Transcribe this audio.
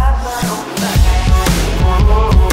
I got my own bag.